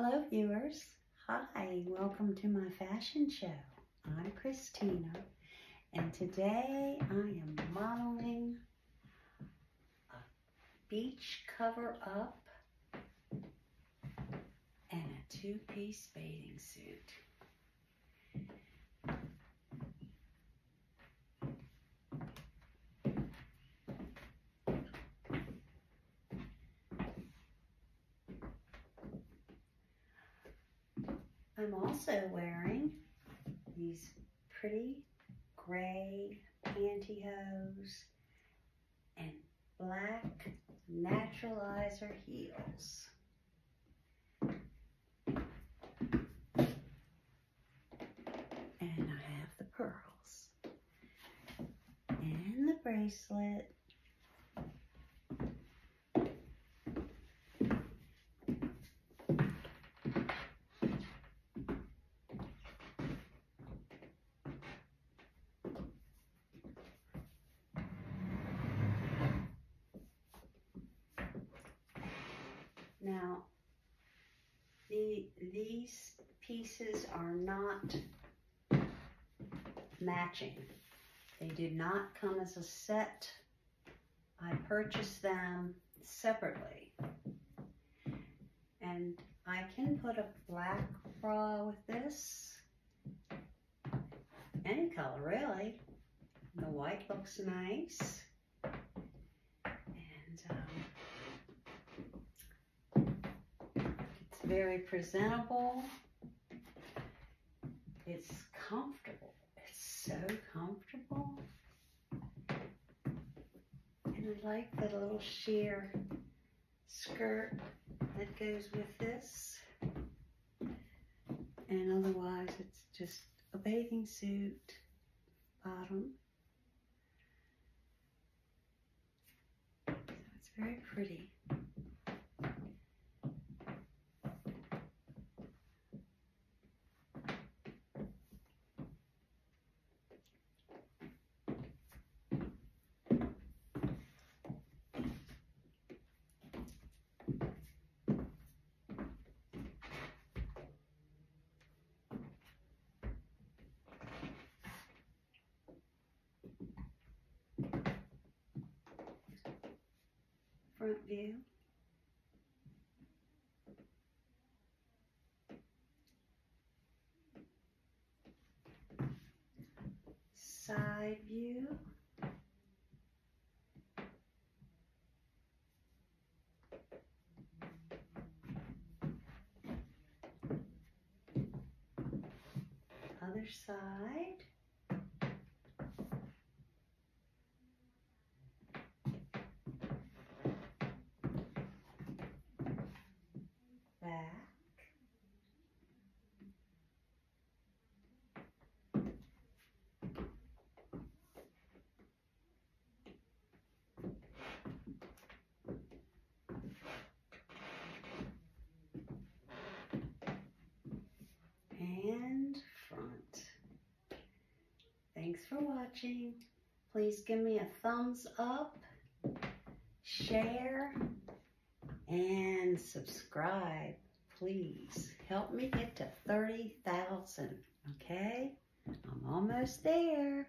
Hello viewers. Hi, welcome to my fashion show. I'm Christina and today I am modeling a beach cover up and a two-piece bathing suit. I'm also wearing these pretty gray pantyhose and black naturalizer heels. And I have the pearls and the bracelet Now, the, these pieces are not matching. They did not come as a set. I purchased them separately. And I can put a black bra with this. Any color, really. The white looks nice. And um, it's very presentable. It's comfortable. It's so comfortable. And I like the little sheer skirt that goes with this. And otherwise it's just a bathing suit bottom. So it's very pretty. Front view. Side view. Other side. back. And front. Thanks for watching. Please give me a thumbs up, share, and subscribe. Please help me get to 30,000, okay? I'm almost there.